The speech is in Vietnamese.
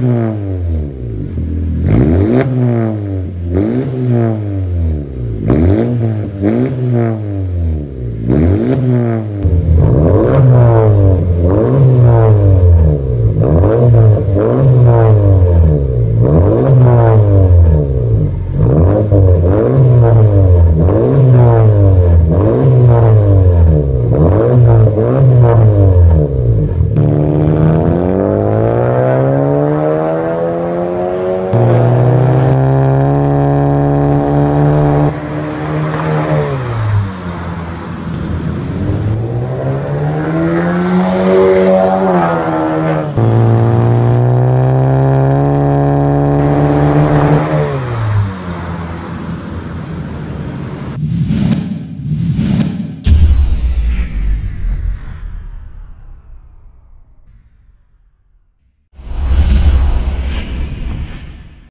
Mm-hmm.